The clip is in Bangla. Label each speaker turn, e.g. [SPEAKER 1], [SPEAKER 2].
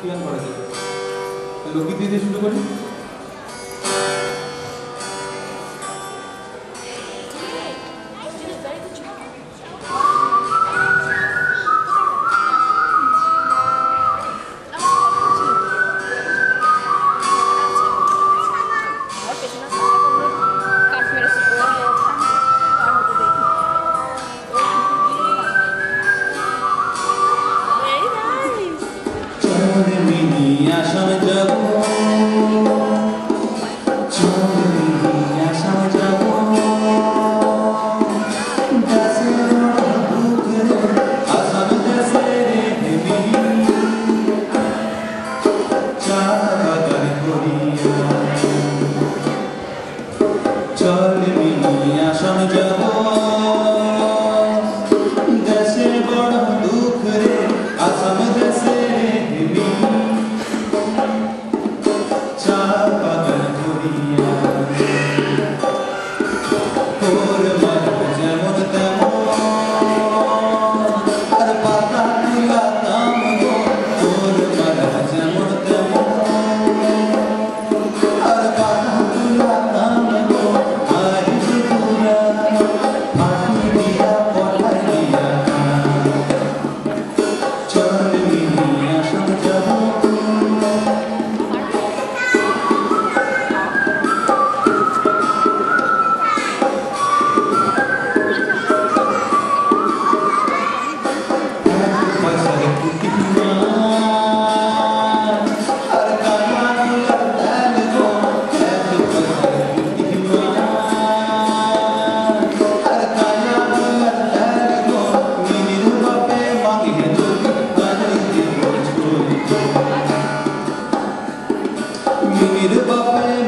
[SPEAKER 1] কিয়ান করা যাবে লুকি দিয়ে শুরু করি।
[SPEAKER 2] time. Bapak